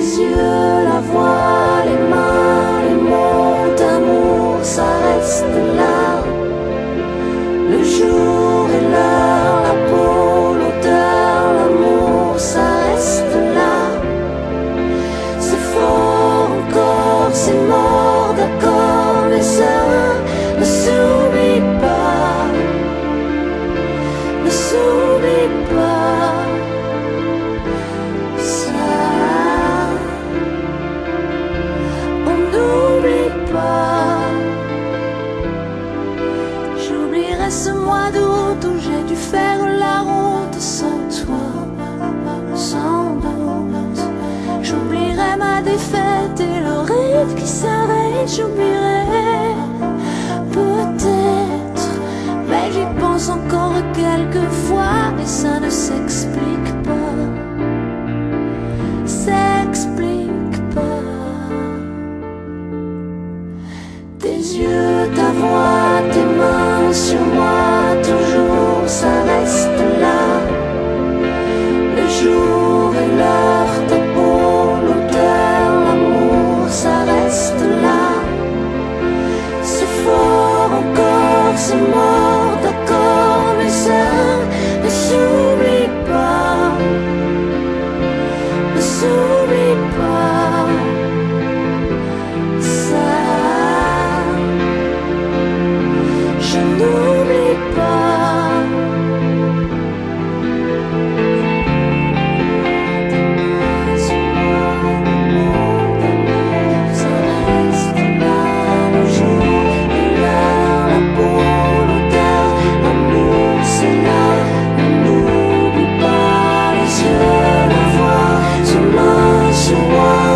Les yeux, la voix, les mains, les mots d'amour, ça reste là. Le jour et l'heure, la peau, l'odeur, l'amour, ça reste là. C'est fort encore, c'est mort, d'accord, mais ça ne peut-être qu'il. Peut-être, mais j'y pense encore quelquefois et ça ne s'explique pas. S'explique pas. Tes yeux, ta voix, tes mains sur moi. sua